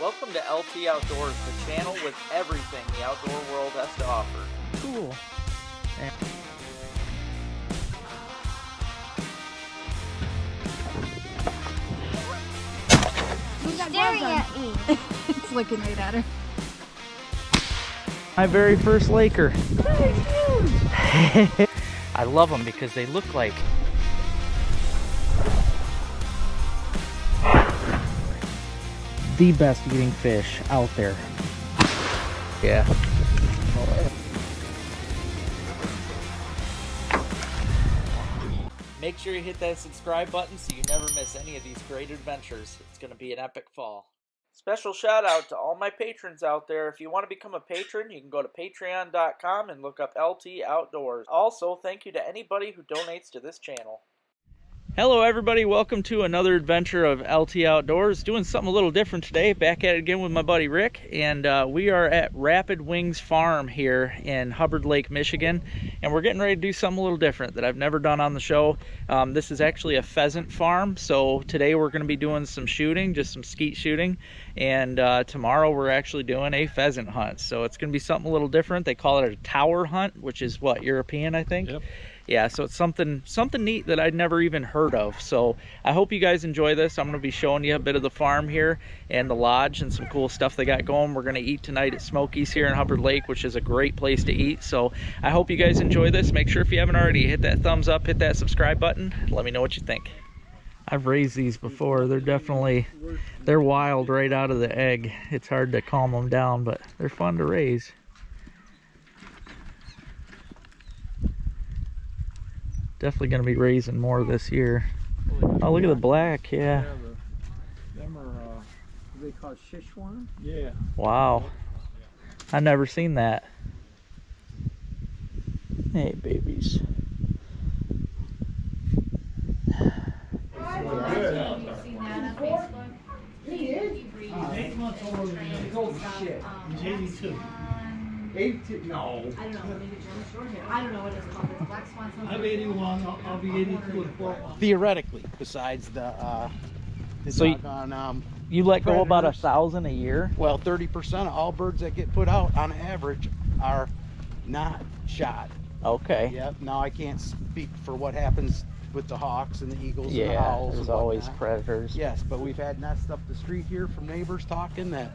Welcome to LT Outdoors, the channel with everything the outdoor world has to offer. Cool. Who's staring at me. it's looking right at her. My very first Laker. I love them because they look like the best eating fish out there. Yeah. Make sure you hit that subscribe button so you never miss any of these great adventures. It's going to be an epic fall. Special shout out to all my patrons out there. If you want to become a patron, you can go to patreon.com and look up LT Outdoors. Also, thank you to anybody who donates to this channel. Hello everybody, welcome to another adventure of LT Outdoors. Doing something a little different today, back at it again with my buddy Rick, and uh, we are at Rapid Wings Farm here in Hubbard Lake, Michigan, and we're getting ready to do something a little different that I've never done on the show. Um, this is actually a pheasant farm, so today we're going to be doing some shooting, just some skeet shooting, and uh, tomorrow we're actually doing a pheasant hunt. So it's going to be something a little different. They call it a tower hunt, which is what, European, I think? Yep yeah so it's something something neat that i'd never even heard of. So i hope you guys enjoy this. I'm going to be showing you a bit of the farm here and the lodge and some cool stuff they got going. We're going to eat tonight at smokies here in hubbard lake which is a great place to eat. So i hope you guys enjoy this. Make sure if you haven't already hit that thumbs up hit that subscribe button. Let me know what you think. I've raised these before. They're definitely, they're wild right out of the egg. It's hard to calm them down, but they're fun to raise. Definitely going to be raising more this year. Oh, look at the black, yeah. them are, uh, they call Sichuan? Yeah. Wow. I've never seen that. Hey, babies. Eight months older. Oh, shit. He's 82. 82? No. I don't know, maybe German short hair. I don't know what it's called. It's black swan. something. I'm 81. I'll, I'll be 82 in four months. Theoretically, besides the, uh, the So you- doggone, um, You let go about a Predators. thousand a year? well, 30% of all birds that get put out on average are not shot. Okay. Yep. Now I can't speak for what happens with the hawks and the eagles and the Yeah, owls. there's and always whatnot. predators. Yes, but we've had nests up the street here from neighbors talking that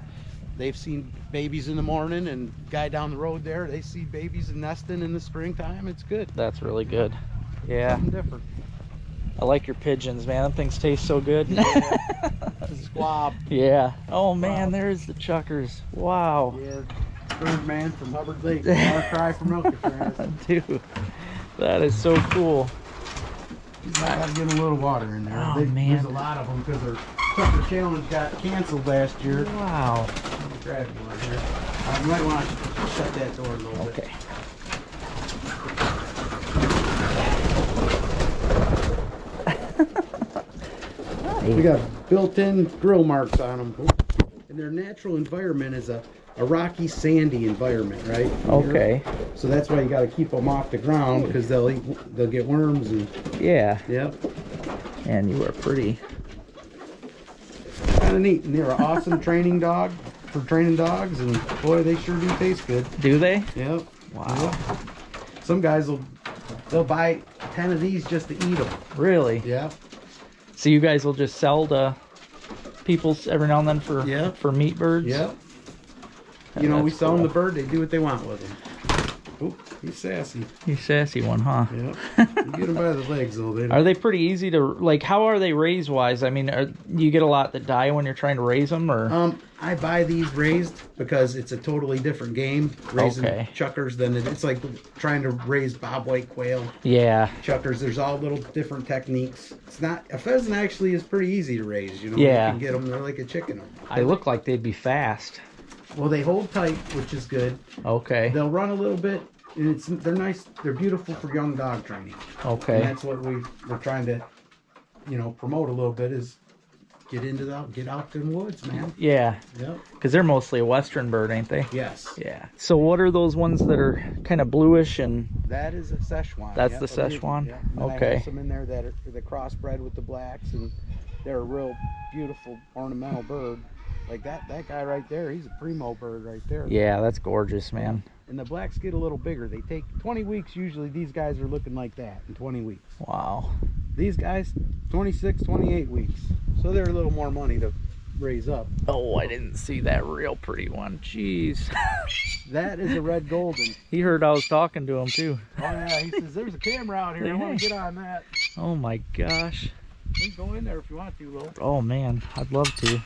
they've seen babies in the morning and guy down the road there, they see babies nesting in the springtime. It's good. That's really good. Yeah, Something different. I like your pigeons, man. Them things taste so good. Squab. yeah. Oh man, there's the chukars. Wow. Yeah, Birdman from Hubbard Lake. Far cry from Milkifrance. Dude, that is so cool. Gotta get a little water in there. Oh, They- man. There's a lot of them because their Tucker Challenge got canceled last year. Wow. Let me grab you right here. Uh, you might want to shut that door a little bit. Okay. We got built-in grill marks on them. And their natural environment is a, a rocky, sandy environment, right? Okay. So that's why you got to keep them off the ground because they'll eat, they'll get worms and Yeah. yep, And you are pretty. kind of neat. And they're an awesome training dog for training dogs, and boy, they sure do taste good. Do they? Yep. Wow. Yep. Some guys will they'll buy ten of these just to eat them. Really? Yeah. So you guys will just sell to people every now and then for Yeah. for meat birds? Yep. You know, we sell them the bird. They do what they want with them. Oh, he's sassy. You sassy one, huh? Yep. you get them by the legs though. They Are they pretty easy to like? How are they raised wise? I mean, are, you get a lot that die when you're trying to raise them, or Um, I buy these raised because it's a totally different game raising Okay. chukars than it, it's like trying to raise bobwhite quail. yeah, Chukars, there's all little different techniques. It's not a pheasant actually is pretty easy to raise. You know, Yeah. you can get them. They're like a chicken. they look like they'd be fast. Well, they hold tight, which is good. Okay, They'll run a little bit, and it's they're nice. They're beautiful for young dog training. And okay, that's what we we're trying to, you know, promote a little bit is get into the get out in the woods, man. yeah, Yep. because they're mostly a western bird, ain't they? Yes. Yeah. So what are those ones that are kind of bluish and That is a Szechuan. That's Yep, the oh, is. Szechuan? Yep. And I Okay. have some in there that are the crossbred with the blacks, and they're a real beautiful ornamental bird. Like that that guy right there, he's a primo bird right there. Yeah, that's gorgeous, man. And the blacks get a little bigger. They take 20 weeks usually. These guys are looking like that in 20 weeks. Wow. These guys 26, 28 weeks. So they're a little more money to raise up. Oh, I didn't see that real pretty one. Jeez. That is a red golden. he heard I was talking to him too. Oh yeah, he says there's a camera out here. I want to get on that. Oh my gosh. You can go in there if you want to, Lo. Oh man, I'd love to.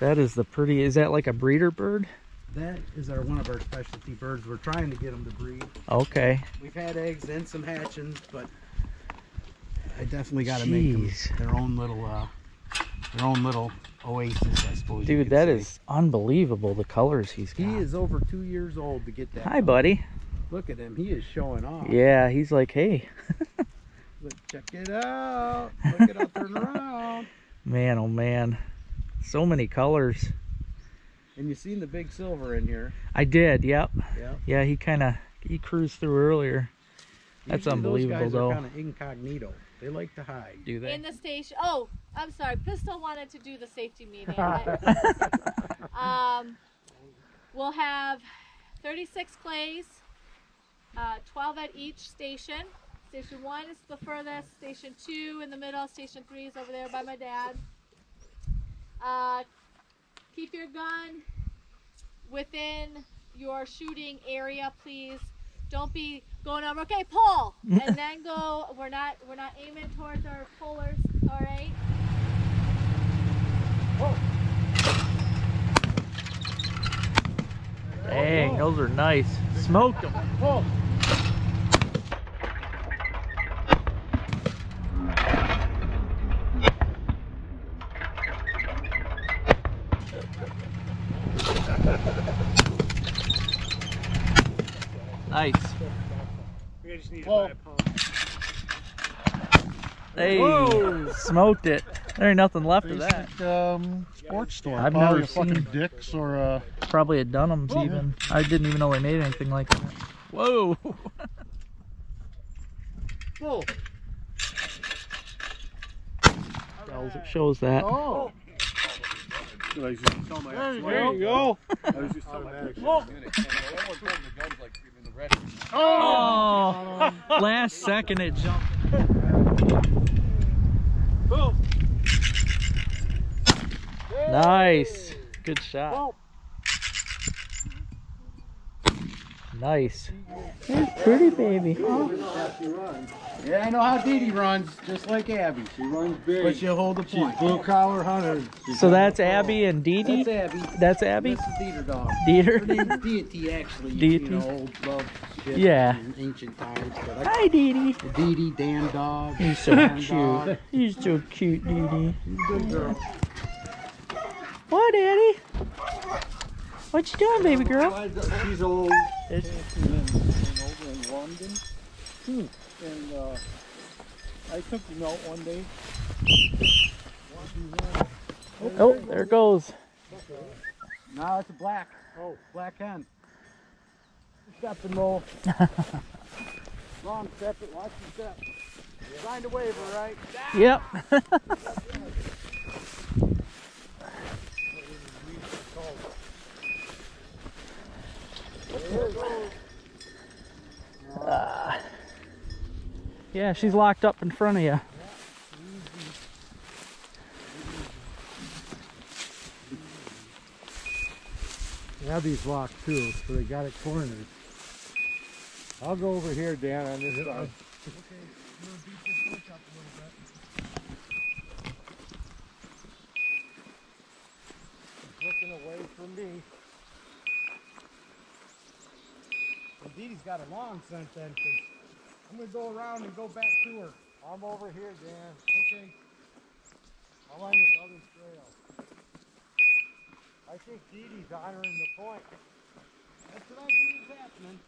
That is the pretty. Is that like a breeder bird? That is our one of our specialty birds. We're trying to get them to breed. Okay. We've had eggs and some hatchings, but I definitely got to make them their own little, uh, their own little oasis, I suppose. Dude, that say. is unbelievable. The colors he's got. He is over two years old to get that. Hi, buddy. Look at him. He is showing off. Yeah, he's like, hey, Look, check it out. Look at I'll turn around. man, oh man, so many colors. And you seen the big silver in here. I did. Yep. Yeah. Yeah, he kind of he cruised through earlier. That's unbelievable, those guys though. Are kind of incognito. They like to hide. Do they? In the station. Oh, I'm sorry. Pistol wanted to do the safety meeting. um, we'll have 36 clays, uh, 12 at each station. Station one is the furthest. Station two in the middle. Station three is over there by my dad. Uh, keep your gun within your shooting area, please. Don't be going over. Okay, pull, and then go. We're not. We're not aiming towards our pullers. All right. Dang, those are nice. Smoked them. Nice. We just need to buy a pump. Hey, smoked it. There ain't nothing left of that. um, sports store. I've Probably never a fucking seen- Dick's or uh, Probably a Dunham's even. I didn't even know they made anything like that. Whoa. Whoa. Tells it shows that. oh, I was just telling my there you go. go. I was just telling my ex- Oh, last second it jumped. Nice. Good shot. Nice. Here's pretty baby. Yeah, I know how Dee Dee runs, just like Abby. She runs big. But she'll hold the point. Blue collar hunter. So that's Abby and Dee Dee? That's Abby. That's Abby? This is Dieter dog. Her Dieter? name's Deity, actually. Deity? You know, old love shit Yeah. from ancient times. But I, Hi, Dee Dee. Dee Dee, Dan dog. He's so Dan cute. dog. He's so cute, Dee Dee. Good girl. What, Daddy? What you doing, baby girl? She's old. It's- And then over in London. And uh, I took him out one day. Oh, there it goes. No, it's a black. Oh, black hen. Step and roll. Wrong, step it. Watch your step. Signed a waiver, right? Yep. Ah. yeah, she's locked up in front of you. They have these locked too, so they got it cornered. I'll go over here, Dan, on this side. Looking away from me. Dee's got a long scent then, I'm gonna go around and go back to her. I'm over here, Dan. Okay. I'm on this other trail. I think Dee Dee's honoring the point. That's what I believe's happening.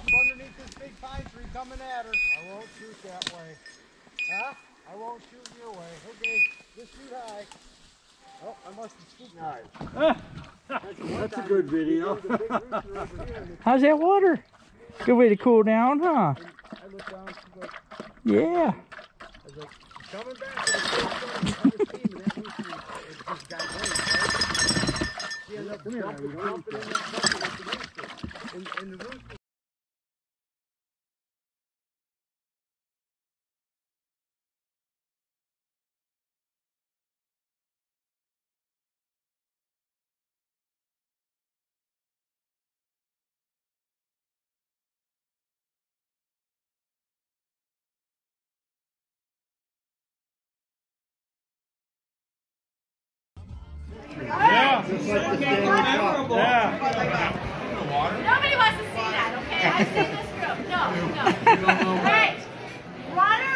I'm underneath this big pine tree coming at her. I won't shoot that way. Huh? I won't shoot your way. Okay, just shoot high. Oh, I must have scooped That's a good video. How's that water? Good way to cool down, huh? Down, Yeah. Like, Coming back in that bucket with the rooster Nobody wants to see that, okay? I sit in this group. No, no. Right. Runner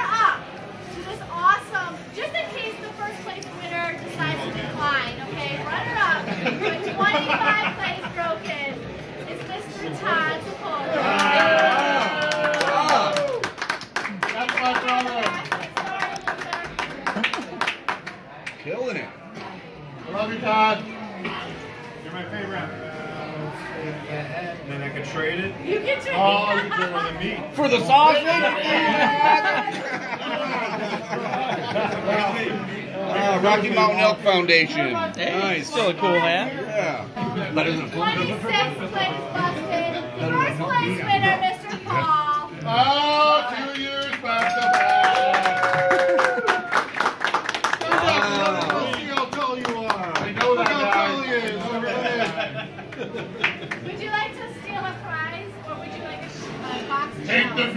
trade it. You can trade Oh, you do more than me. For the sausage? Ah, Rocky Mountain Elk Foundation. Hey, nice. still a cool hat. Yeah. Better than 26 plays busted. First place winner, Mr. Paul. Oh, two years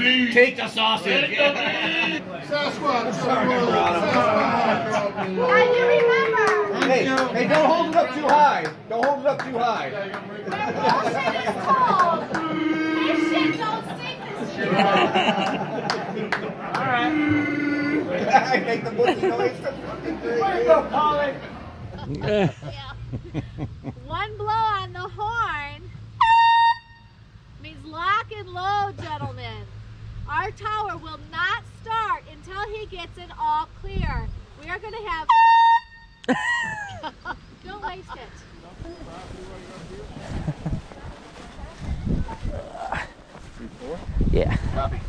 of Take the shells? Take the sausage. Sasquatch. Sasquatch. I do remember. Hey, hey, don't hold it up too high. Don't hold it up too high. When bullshit is told, this shit don't sink this shit. I make the bookie noise. There you go, Polly. Yeah. One blow on the horn means lock and load, gentlemen. Our tower will not start until he gets it all clear. We are going to have. Don't waste it. Yeah. Copy.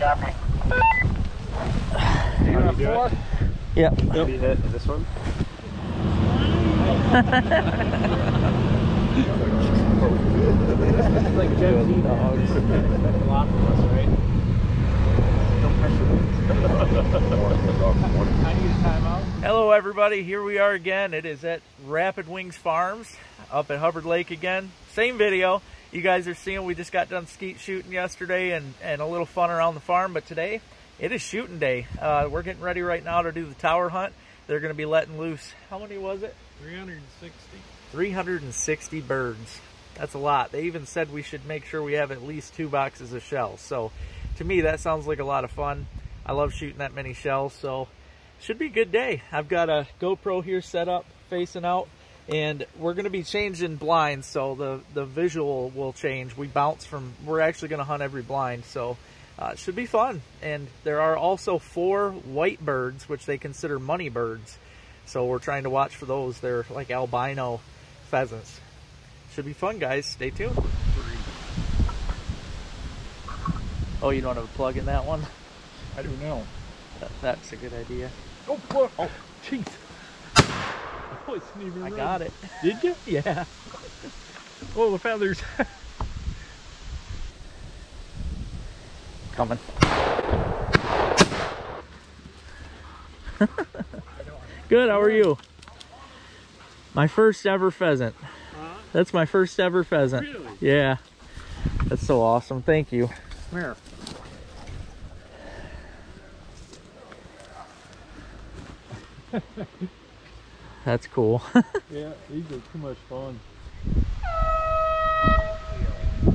Copy. You want to do it? Yep. Hello, everybody. Here we are again. It is at Rapid Wings Farms up at Hubbard Lake again. Same video. You guys are seeing we just got done skeet shooting yesterday and, and a little fun around the farm, but today it is shooting day. Uh, we're getting ready right now to do the tower hunt. They're going to be letting loose, how many was it? 360. 360 birds. That's a lot. They even said we should make sure we have at least two boxes of shells. So to me, that sounds like a lot of fun. I love shooting that many shells, so should be a good day. I've got a GoPro here set up facing out and we're going to be changing blinds so the the visual will change. We bounce from we're actually going to hunt every blind so uh, it should be fun. And there are also four white birds which they consider money birds. So we're trying to watch for those. They're like albino pheasants. Should be fun guys. Stay tuned. Oh, you don't have a plug in that one? I don't know. That, that's a good idea. Oh, look. Oh, jeez. Oh, it's even I got it. Did you? Yeah. Oh, the feathers. Coming. Good, how are you? My first ever pheasant. That's my first ever pheasant. Really? Yeah. That's so awesome. Thank you. Come here. That's cool. Yeah, these are too much fun. I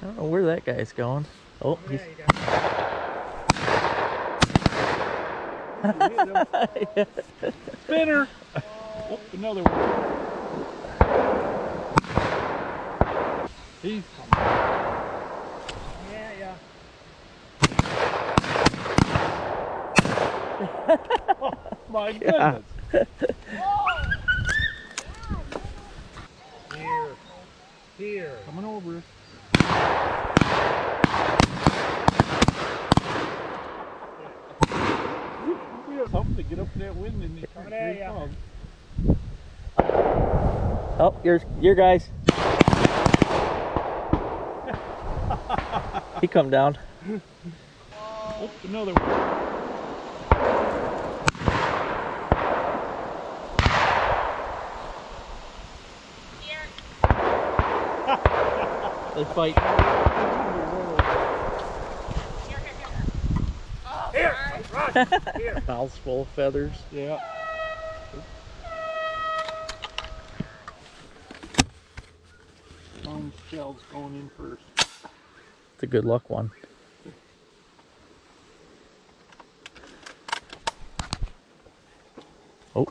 don't know where that guy's going. Oh, he's... Spinner. Oh, another one. He's. Yeah, yeah. My goodness. Here. Here. Coming over. something to get up that wind and can't at ya. Oh, your your guys. He come down. Oh, another one. They fight. Mouths full of feathers. Yeah. Tom shell's going in first. A good luck one. Oh,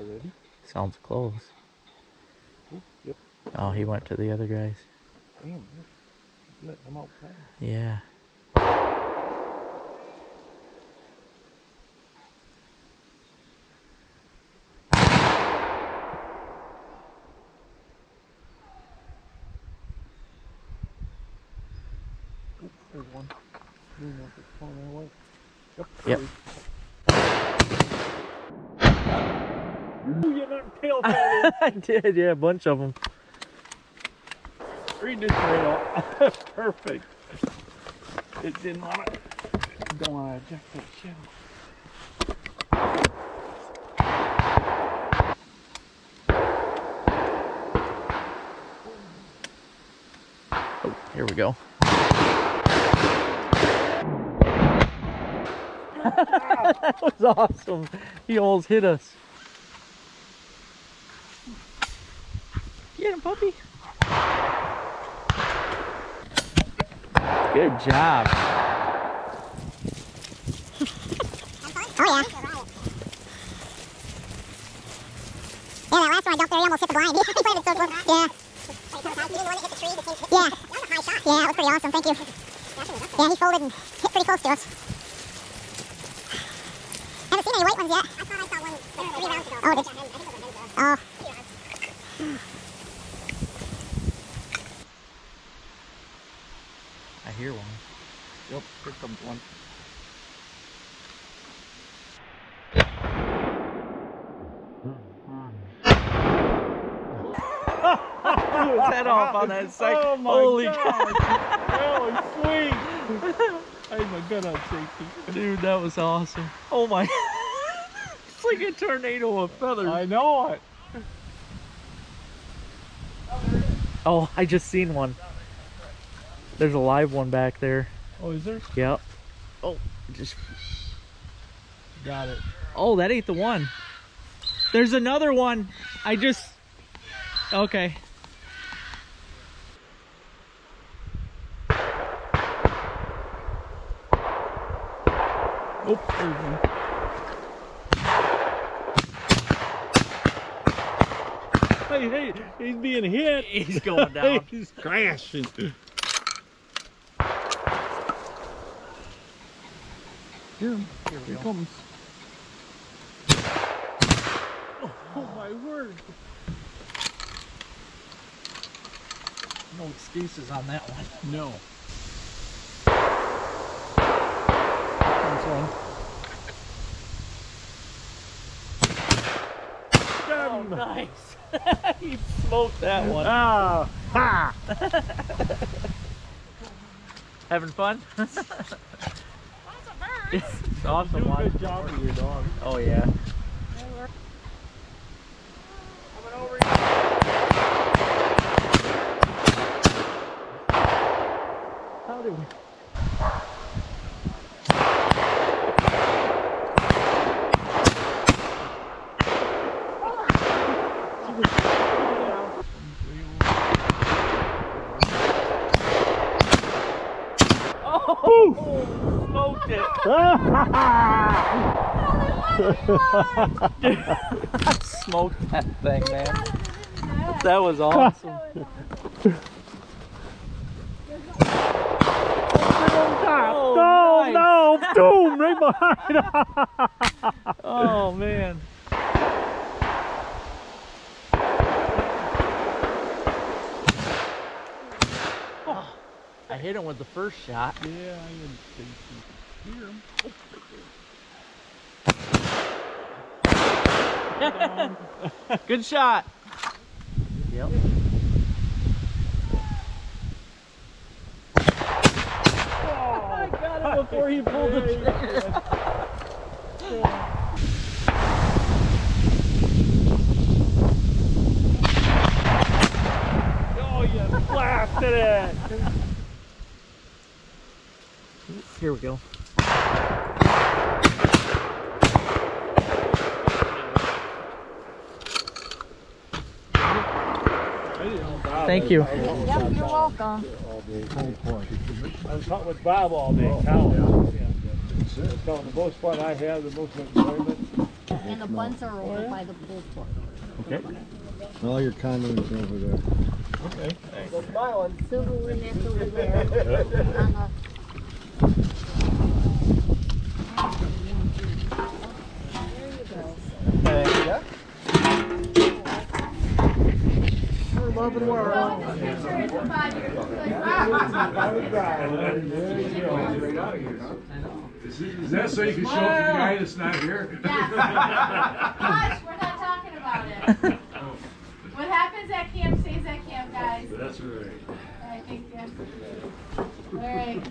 Already? sounds close. Oh, yep. Oh, he went to the other guys. Damn, them out. Yeah. Oh, there's one. I don't know if it's going that way. Yep. Ooh, you're not tail. I did, yeah, a bunch of them. Read this off. Perfect. It didn't want to. Don't want to eject that shell. Oh, here we go. That was awesome. He almost hit us. Get him, puppy. Good job. Oh yeah. Yeah, that last one I dumped there, he almost hit the blind. he played it so close. Yeah. Yeah. Yeah, that was pretty awesome. Thank you. Yeah, he folded and hit pretty close to us. Haven't seen any white ones yet. I thought I saw one three rounds ago. Oh, did Oh. I hear one. Yep, here comes one. Blew his head off on that second. Oh my Holy God. cow. oh, sweet. I had my gun on safety. Dude, that was awesome. Oh my. It's like a tornado of feathers. I know it. Oh, I just seen one. There's a live one back there. Oh, is there? Yep. Oh, just. Got it. Oh, that ain't the one. There's another one. I just. Okay. Oh, there's one. Hey, hey, he's being hit. He's going down. he's crashing. Here, here, he comes. Oh, oh my word. No excuses on that one. No. There's one. Oh, nice. he smoked that one. Ah, ha! Having fun? it's awesome. Do a good job them with your dog. Oh yeah. How do we? Oh, smoked it. I smoked that thing, man. That was awesome. Oh, no, no, boom, right behind. Oh man. Oh, I hit him with the first shot. Yeah, I didn't think you hear him. Oh, right there. Good shot. Yep. Oh, I got it before he pulled the trigger. Oh, you blasted it! Here we go. Thank you. Yep, you're welcome. I was talking with Bob all day, Cal. It's telling the most fun I have, the most enjoyment. And the buns are over by the pool floor. Okay. All your condoms are over there. Okay. Silver one that's over there. On the- Is that so you can show up to the guy that's not here? Hush, we're not talking about it. What happens at camp stays at camp, guys. That's right. I think, yeah. All right.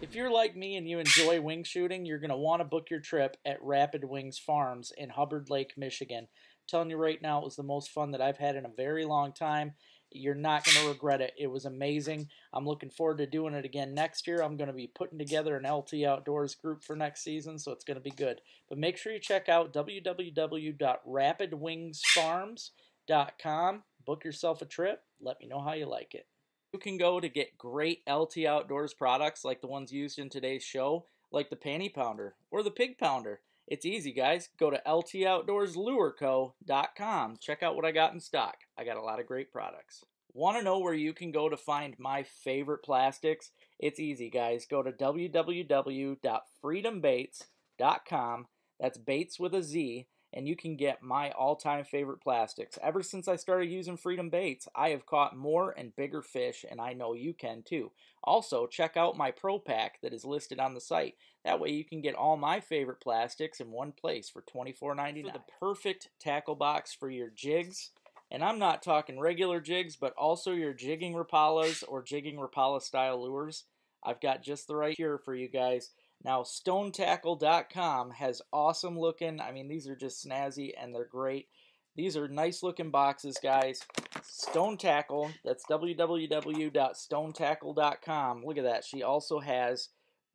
If you're like me and you enjoy wing shooting, you're going to want to book your trip at Rapid Wings Farms in Hubbard Lake, Michigan. I'm telling you right now, it was the most fun that I've had in a very long time. You're not going to regret it. It was amazing. I'm looking forward to doing it again next year. I'm going to be putting together an LT Outdoors group for next season, so it's going to be good. But make sure you check out www.rapidwingsfarms.com. Book yourself a trip. Let me know how you like it. You can go to get great LT Outdoors products like the ones used in today's show, like the Pannie Pounder or the Pig Pounder. It's easy, guys. Go to ltoutdoorslureco.com. Check out what I got in stock. I got a lot of great products. Want to know where you can go to find my favorite plastics? It's easy, guys. Go to www.freedombaitz.com. That's baits with a Z, and you can get my all time favorite plastics. Ever since I started using Freedom Baitz, I have caught more and bigger fish, and I know you can too. Also, check out my Pro Pack that is listed on the site. That way, you can get all my favorite plastics in one place for $24.99. For the perfect tackle box for your jigs. And I'm not talking regular jigs, but also your jigging Rapalas or jigging Rapala style lures. I've got just the right cure for you guys. Now, StoneTackle.com has awesome looking. I mean, these are just snazzy and they're great. These are nice looking boxes, guys. Stone Tackle, that's www.stonetackle.com. Look at that. She also has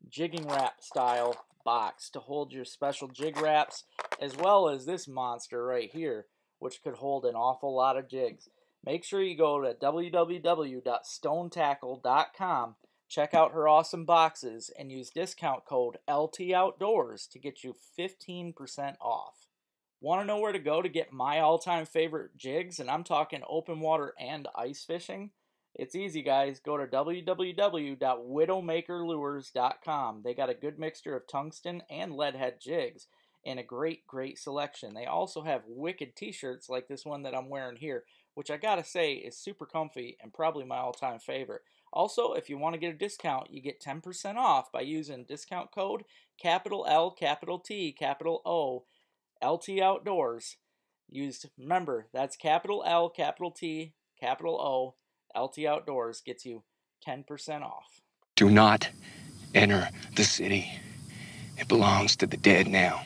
jigging Rap style box to hold your special jig Raps, as well as this monster right here, which could hold an awful lot of jigs. Make sure you go to www.stonetackle.com Check out her awesome boxes and use discount code LT Outdoors to get you 15% off. Want to know where to go to get my all time favorite jigs? And I'm talking open water and ice fishing. It's easy, guys. Go to www.widowmakerlures.com. They got a good mixture of tungsten and leadhead jigs and a great, great selection. They also have wicked t shirts like this one that I'm wearing here, which I gotta say is super comfy and probably my all time favorite. Also, if you want to get a discount, you get 10% off by using discount code capital L, capital T, capital O, LT Outdoors. Used, remember, that's capital L, capital T, capital O, LT Outdoors gets you 10% off. Do not enter the city. It belongs to the dead now.